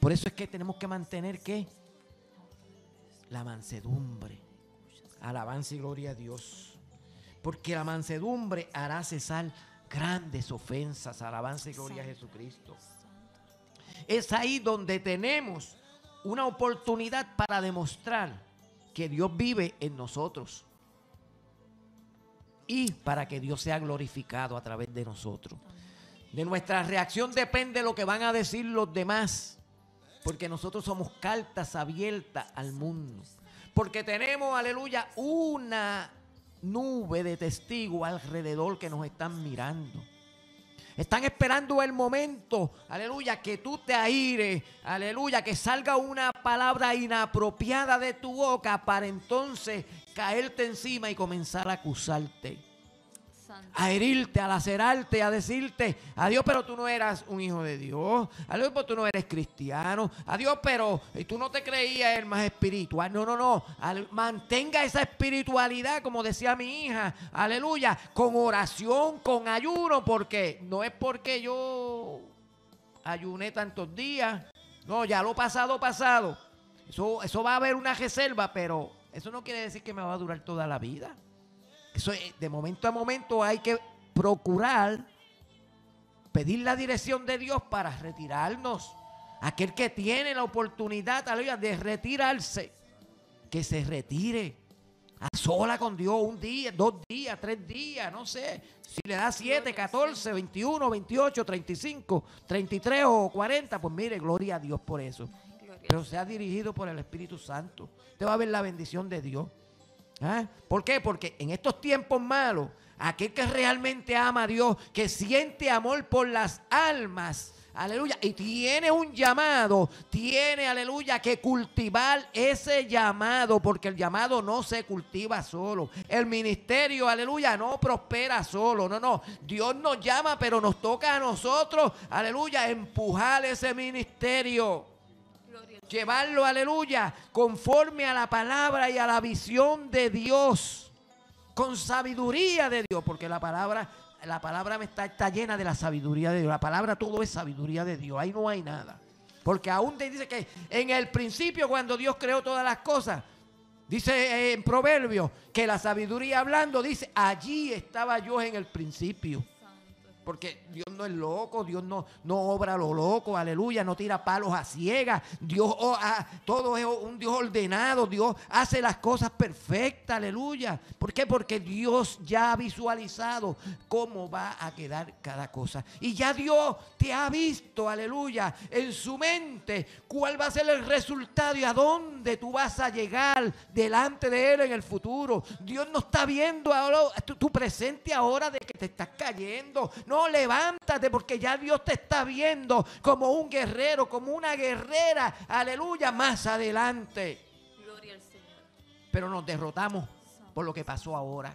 Por eso es que tenemos que mantener, ¿qué? La mansedumbre. Alabanza y gloria a Dios. Porque la mansedumbre hará cesar grandes ofensas. Alabanza y gloria a Jesucristo. Es ahí donde tenemos una oportunidad para demostrar que Dios vive en nosotros. Y para que Dios sea glorificado a través de nosotros. De nuestra reacción depende lo que van a decir los demás. Porque nosotros somos cartas abiertas al mundo. Porque tenemos, aleluya, una nube de testigos alrededor que nos están mirando. Están esperando el momento, aleluya, que tú te aires, aleluya, que salga una palabra inapropiada de tu boca para entonces caerte encima y comenzar a acusarte Santo. a herirte, a lacerarte, a decirte, adiós, pero tú no eras un hijo de Dios, adiós, pero tú no eres cristiano, adiós, pero tú no te creías el más espiritual. No, no, no, mantenga esa espiritualidad, como decía mi hija, aleluya, con oración, con ayuno, porque no es porque yo ayuné tantos días, no, ya lo pasado, pasado. Eso, eso va a haber una reserva, pero eso no quiere decir que me va a durar toda la vida. Eso es, de momento a momento hay que procurar pedir la dirección de Dios para retirarnos. Aquel que tiene la oportunidad aleluya, de retirarse, que se retire a sola con Dios un día, dos días, tres días, no sé. Si le da 7, 14, 21, 28, 35, 33 o 40, pues mire, gloria a Dios por eso pero sea dirigido por el Espíritu Santo. Usted va a ver la bendición de Dios. ¿Ah? ¿Por qué? Porque en estos tiempos malos, aquel que realmente ama a Dios, que siente amor por las almas, aleluya, y tiene un llamado, tiene, aleluya, que cultivar ese llamado, porque el llamado no se cultiva solo. El ministerio, aleluya, no prospera solo, no, no. Dios nos llama, pero nos toca a nosotros, aleluya, empujar ese ministerio llevarlo, aleluya, conforme a la palabra y a la visión de Dios, con sabiduría de Dios, porque la palabra la palabra está, está llena de la sabiduría de Dios. La palabra todo es sabiduría de Dios. Ahí no hay nada. Porque aún te dice que en el principio cuando Dios creó todas las cosas, dice eh, en Proverbios que la sabiduría hablando dice, allí estaba yo en el principio. Porque Dios no es loco, Dios no, no obra lo loco, aleluya, no tira palos a ciegas. Dios, oh, ah, todo es un Dios ordenado, Dios hace las cosas perfectas, aleluya. ¿Por qué? Porque Dios ya ha visualizado cómo va a quedar cada cosa. Y ya Dios te ha visto, aleluya, en su mente cuál va a ser el resultado y a dónde tú vas a llegar delante de Él en el futuro. Dios no está viendo ahora tu, tu presente ahora de que te estás cayendo. No, levántate porque ya Dios te está viendo como un guerrero, como una guerrera, aleluya, más adelante. Gloria al Señor. Pero nos derrotamos por lo que pasó ahora.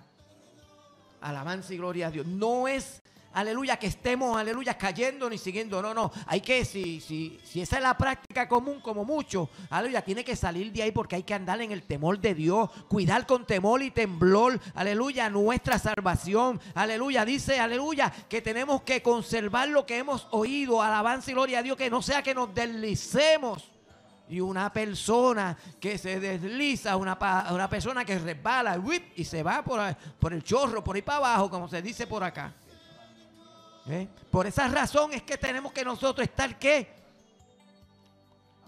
Alabanza y gloria a Dios. No es, aleluya, que estemos, aleluya, cayendo ni siguiendo. No, no. Hay que, si, si, si esa es la práctica común, como mucho, aleluya, tiene que salir de ahí porque hay que andar en el temor de Dios. Cuidar con temor y temblor, aleluya, nuestra salvación. Aleluya, dice, aleluya, que tenemos que conservar lo que hemos oído. Alabanza y gloria a Dios, que no sea que nos deslicemos. Y una persona que se desliza, una, una persona que resbala y se va por, por el chorro, por ahí para abajo, como se dice por acá. ¿Eh? Por esa razón es que tenemos que nosotros estar qué?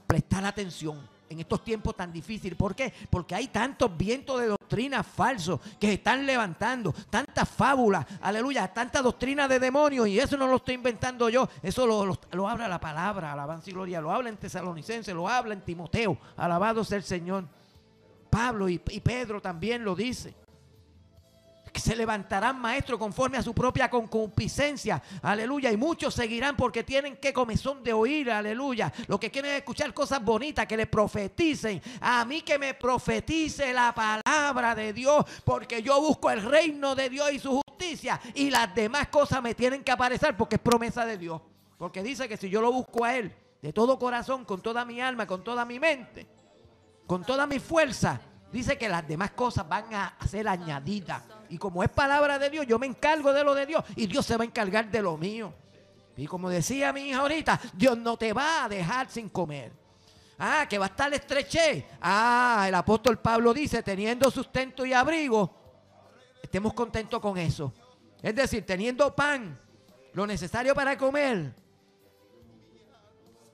Prestar atención en estos tiempos tan difíciles. ¿Por qué? Porque hay tantos vientos de doctrina falsos que se están levantando, tantas fábulas, aleluya, tanta doctrina de demonios, y eso no lo estoy inventando yo, eso lo, lo- habla la palabra, alabanza y gloria, lo habla en Tesalonicense, lo habla en Timoteo, alabado sea el Señor. Pablo y, Pedro también lo dice que se levantarán maestros conforme a su propia concupiscencia, aleluya, y muchos seguirán porque tienen que comezón de oír, aleluya, lo que quieren es escuchar cosas bonitas, que le profeticen, a mí que me profetice la palabra de Dios, porque yo busco el reino de Dios y su justicia, y las demás cosas me tienen que aparecer porque es promesa de Dios, porque dice que si yo lo busco a Él, de todo corazón, con toda mi alma, con toda mi mente, con toda mi fuerza, dice que las demás cosas van a ser añadidas. Y como es palabra de Dios, yo me encargo de lo de Dios y Dios se va a encargar de lo mío. Y como decía mi hija ahorita, Dios no te va a dejar sin comer. Ah, que va a estar estreché. Ah, el apóstol Pablo dice, teniendo sustento y abrigo, estemos contentos con eso. Es decir, teniendo pan, lo necesario para comer,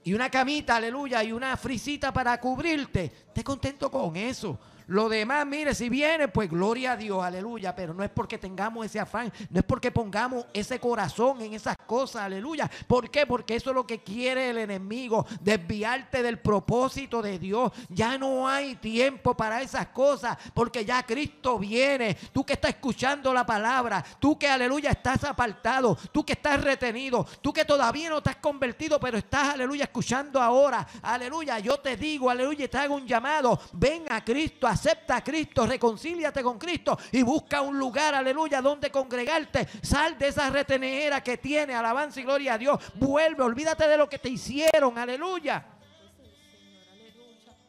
y una camita, aleluya, y una frisita para cubrirte. Esté contento con eso. Lo demás, mire, si viene, pues gloria a Dios, aleluya. Pero no es porque tengamos ese afán, no es porque pongamos ese corazón en esas cosas, aleluya. ¿Por qué? Porque eso es lo que quiere el enemigo, desviarte del propósito de Dios. Ya no hay tiempo para esas cosas, porque ya Cristo viene. Tú que estás escuchando la palabra, tú que, aleluya, estás apartado, tú que estás retenido, tú que todavía no estás convertido, pero estás, aleluya, escuchando ahora, aleluya. Yo te digo, aleluya, te hago un llamado. Ven a Cristo, acepta a Cristo, reconcíliate con Cristo y busca un lugar, aleluya, donde congregarte. Sal de esa retenedera que tiene, alabanza y gloria a Dios. Vuelve, olvídate de lo que te hicieron, aleluya.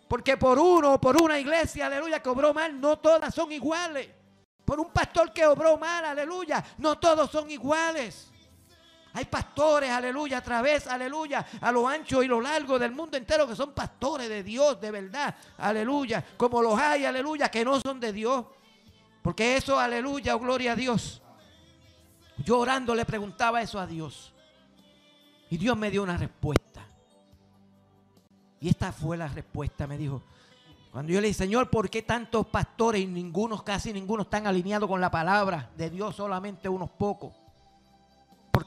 Porque por uno, por una iglesia, aleluya, que obró mal, no todas son iguales. Por un pastor que obró mal, aleluya, no todos son iguales. Hay pastores, aleluya, a través, aleluya, a lo ancho y lo largo del mundo entero que son pastores de Dios, de verdad, aleluya. Como los hay, aleluya, que no son de Dios. Porque eso, aleluya, oh, gloria a Dios. Yo orando le preguntaba eso a Dios. Y Dios me dio una respuesta. Y esta fue la respuesta, me dijo. Cuando yo le dije, Señor, ¿por qué tantos pastores y ninguno, casi ninguno están alineados con la palabra de Dios, solamente unos pocos?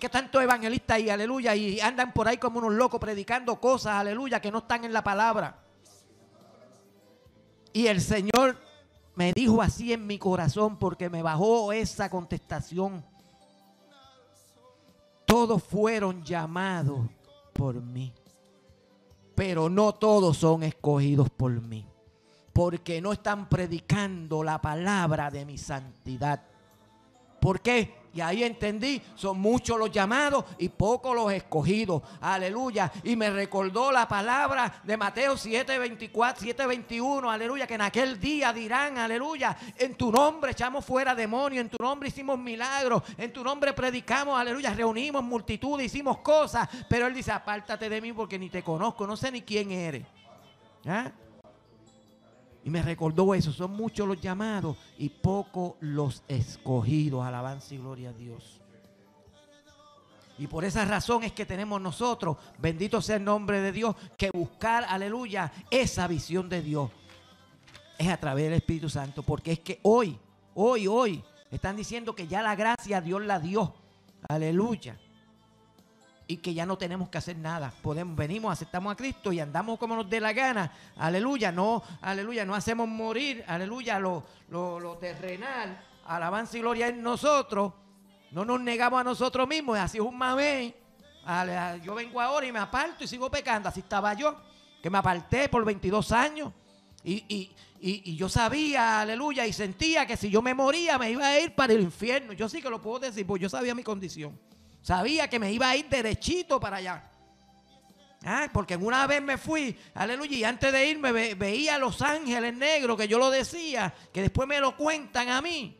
¿Por qué tantos evangelistas y aleluya y andan por ahí como unos locos predicando cosas, aleluya, que no están en la palabra? Y el Señor me dijo así en mi corazón porque me bajó esa contestación. Todos fueron llamados por mí, pero no todos son escogidos por mí, porque no están predicando la palabra de mi santidad. ¿Por qué? Y ahí entendí, son muchos los llamados y pocos los escogidos. Aleluya. Y me recordó la palabra de Mateo 7:24, 7:21. Aleluya. Que en aquel día dirán, aleluya, en tu nombre echamos fuera demonios, en tu nombre hicimos milagros, en tu nombre predicamos, aleluya, reunimos multitud, hicimos cosas. Pero él dice, apártate de mí porque ni te conozco, no sé ni quién eres. ¿Ah? Y me recordó eso, son muchos los llamados y pocos los escogidos. Alabanza y gloria a Dios. Y por esa razón es que tenemos nosotros, bendito sea el nombre de Dios, que buscar, aleluya, esa visión de Dios. Es a través del Espíritu Santo, porque es que hoy, hoy, hoy, están diciendo que ya la gracia Dios la dio. Aleluya y que ya no tenemos que hacer nada. Podemos, venimos, aceptamos a Cristo y andamos como nos dé la gana. Aleluya, no, aleluya, no hacemos morir, aleluya, lo, lo, lo terrenal, alabanza y gloria en nosotros. No nos negamos a nosotros mismos, así es un. Ale- Yo vengo ahora y me aparto y sigo pecando. Así estaba yo, que me aparté por 22 años. Y, y- y- y yo sabía, aleluya, y sentía que si yo me moría me iba a ir para el infierno. Yo sí que lo puedo decir, porque yo sabía mi condición. Sabía que me iba a ir derechito para allá. Ah, porque una vez me fui, aleluya, y antes de irme ve- veía a los ángeles negros, que yo lo decía, que después me lo cuentan a mí.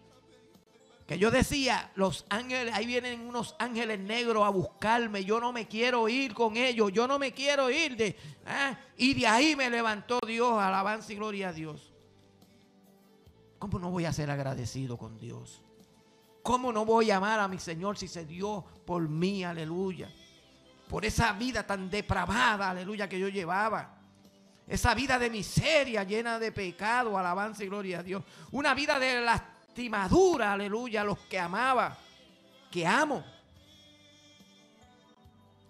Que yo decía, los ángeles, ahí vienen unos ángeles negros a buscarme, yo no me quiero ir con ellos, yo no me quiero ir de... ah, Y de ahí me levantó Dios, alabanza y gloria a Dios. ¿Cómo no voy a ser agradecido con Dios? ¿Cómo no voy a amar a mi Señor si se dio por mí, aleluya? Por esa vida tan depravada, aleluya, que yo llevaba. Esa vida de miseria llena de pecado, alabanza y gloria a Dios. Una vida de lastimadura, aleluya, a los que amaba, que amo.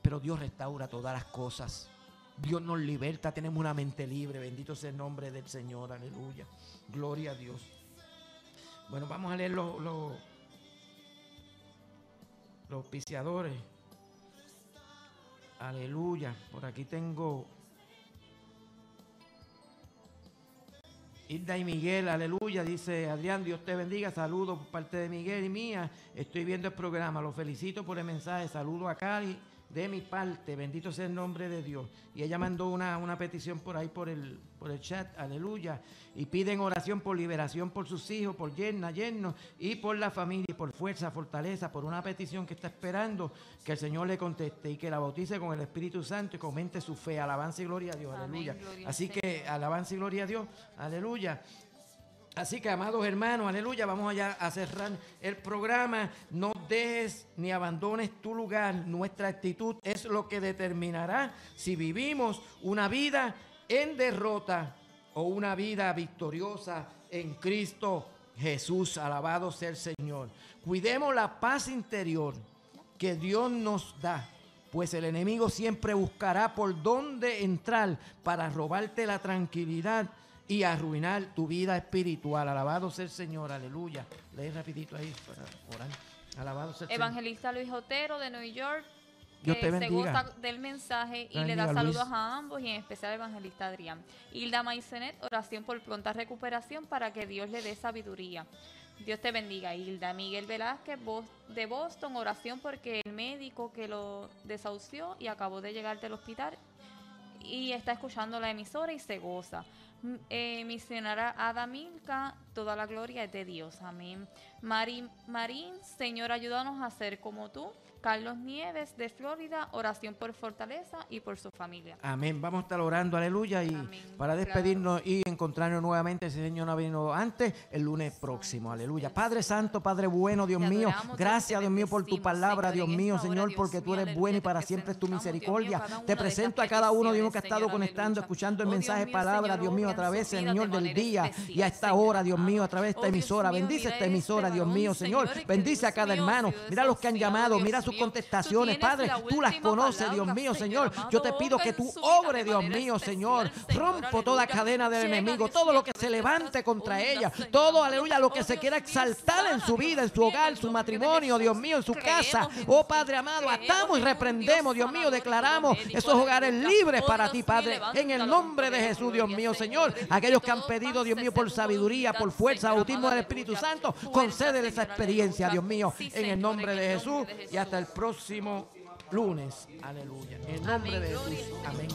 Pero Dios restaura todas las cosas. Dios nos liberta, tenemos una mente libre. Bendito sea el nombre del Señor, aleluya. Gloria a Dios. Bueno, vamos a leer los, los, los auspiciadores. Aleluya. Por aquí tengo Hilda y Miguel, aleluya, dice Adrián, Dios te bendiga, saludos por parte de Miguel y mía, estoy viendo el programa, los felicito por el mensaje, saludo a Cari de mi parte, bendito sea el nombre de Dios. Y ella mandó una, una petición por ahí por el, por el chat, aleluya, y piden oración por liberación por sus hijos, por yerna, yerno, y por la familia, y por fuerza, fortaleza, por una petición que está esperando que el Señor le conteste y que la bautice con el Espíritu Santo y comente su fe, alabanza y gloria a Dios, aleluya. Así que alabanza y gloria a Dios, aleluya. Así que, amados hermanos, aleluya, vamos allá a cerrar el programa. No dejes ni abandones tu lugar. Nuestra actitud es lo que determinará si vivimos una vida en derrota o una vida victoriosa en Cristo Jesús. Alabado sea el Señor. Cuidemos la paz interior que Dios nos da. Pues el enemigo siempre buscará por dónde entrar para robarte la tranquilidad y arruinar tu vida espiritual. Alabado sea el Señor, aleluya. Lee rapidito ahí para orar. Alabado sea el. Evangelista Luis Otero de New York. Dios que te se goza del mensaje y Bendiga, le da Luis. saludos a ambos y en especial al evangelista Adrián. Hilda Maicenet, oración por pronta recuperación para que Dios le dé sabiduría. Dios te bendiga, Hilda. Miguel Velázquez de Boston, oración porque el médico que lo desahució y acabó de llegar del hospital y está escuchando la emisora y se goza. Eh, misionera Ada Milka, toda la gloria es de Dios. Amén. Mari- Marín, Señor, ayúdanos a ser como tú. Carlos Nieves de Florida, oración por fortaleza y por su familia. Amén. Vamos a estar orando, aleluya. Y Amén. para despedirnos y encontrarnos nuevamente, si el Señor no ha venido antes, el lunes próximo, aleluya. Padre Santo, Padre bueno, Dios mío, gracias, Dios, mío, por tu palabra, Señor, Dios mío, Señor, Dios porque tú eres aleluya, bueno y para siempre es tu presentamos, Dios mío, misericordia. Te presento a cada uno, Dios que ha estado conectando, escuchando el Oh, mensaje, palabra, Señor, Dios mío, a través, vidas Señor, de del día y a esta hora, Dios mío, a amado. través de esta Oh, emisora. mío, Bendice esta este emisora, Dios mío, Señor. Bendice a cada mío, hermano. Mira los que han llamado, mira sus mío. contestaciones, Padre. Tú las conoces, Dios mío, Señor. Yo te pido que tú obres, Dios mío, Señor. Rompo toda cadena del enemigo, todo mío, lo que a se levante contra ella, todo, aleluya, lo que Oh, se quiera mío, exaltar en su vida, en su hogar, mío, su matrimonio, Dios mío, en su casa. Oh. Padre amado, atamos y reprendemos, Dios mío, declaramos esos hogares libres Oh, para ti, mío, Padre, en el nombre de Jesús, Dios mío. Señor. Aquellos que han pedido, Dios mío, por sabiduría, por fuerza, bautismo del Espíritu Santo, concédele esa experiencia, Dios mío, en el nombre de Jesús. Y hasta el próximo lunes. Aleluya. En el nombre de Jesús. Amén.